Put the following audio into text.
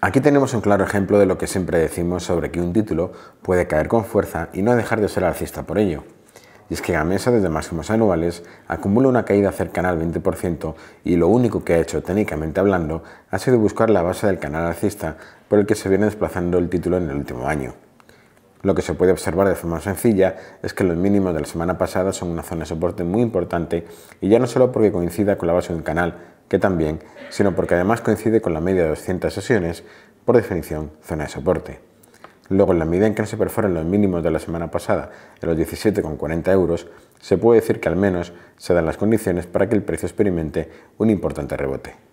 Aquí tenemos un claro ejemplo de lo que siempre decimos sobre que un título puede caer con fuerza y no dejar de ser alcista por ello. Y es que Gamesa desde máximos anuales acumula una caída cercana al 20% y lo único que ha hecho técnicamente hablando ha sido buscar la base del canal alcista por el que se viene desplazando el título en el último año. Lo que se puede observar de forma sencilla es que los mínimos de la semana pasada son una zona de soporte muy importante y ya no solo porque coincida con la base de un canal, que también, sino porque además coincide con la media de 200 sesiones, por definición zona de soporte. Luego, en la medida en que no se perforen los mínimos de la semana pasada en los 17,40 euros, se puede decir que al menos se dan las condiciones para que el precio experimente un importante rebote.